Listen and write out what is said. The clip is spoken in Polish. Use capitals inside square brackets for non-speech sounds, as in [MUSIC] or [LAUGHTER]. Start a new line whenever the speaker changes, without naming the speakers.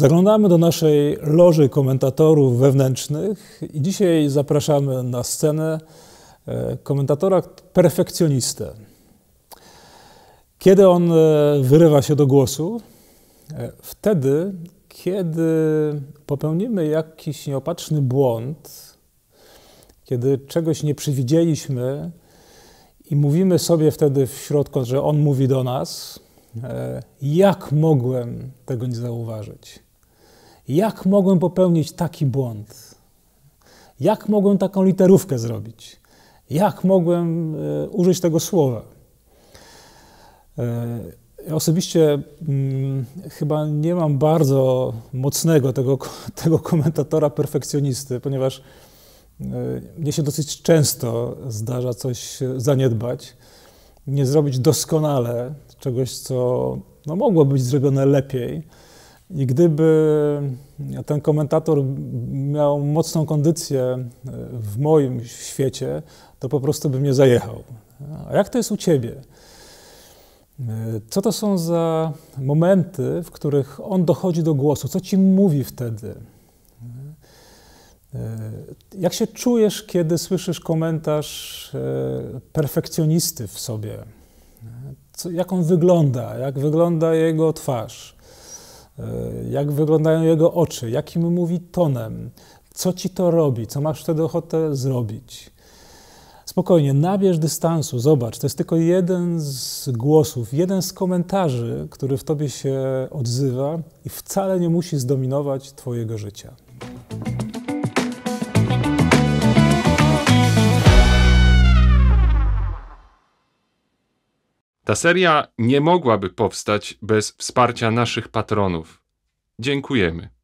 Zaglądamy do naszej loży komentatorów wewnętrznych i dzisiaj zapraszamy na scenę e, komentatora perfekcjonistę. Kiedy on e, wyrywa się do głosu? E, wtedy, kiedy popełnimy jakiś nieopatrzny błąd, kiedy czegoś nie przewidzieliśmy i mówimy sobie wtedy w środku, że on mówi do nas, jak mogłem tego nie zauważyć? Jak mogłem popełnić taki błąd? Jak mogłem taką literówkę zrobić? Jak mogłem e, użyć tego słowa? E, ja osobiście hmm, chyba nie mam bardzo mocnego tego, [LAUGHS] tego komentatora perfekcjonisty, ponieważ e, mnie się dosyć często zdarza coś zaniedbać, nie zrobić doskonale czegoś, co no, mogło być zrobione lepiej. I gdyby ten komentator miał mocną kondycję e, w moim świecie, to po prostu by mnie zajechał. A jak to jest u ciebie? E, co to są za momenty, w których on dochodzi do głosu? Co ci mówi wtedy? E, jak się czujesz, kiedy słyszysz komentarz perfekcjonisty w sobie? Co, jak on wygląda? Jak wygląda jego twarz? E, jak wyglądają jego oczy, jakim mówi tonem, co ci to robi, co masz wtedy ochotę zrobić. Spokojnie, nabierz dystansu, zobacz, to jest tylko jeden z głosów, jeden z komentarzy, który w tobie się odzywa i wcale nie musi zdominować twojego życia.
Ta seria nie mogłaby powstać bez wsparcia naszych patronów. Dziękujemy.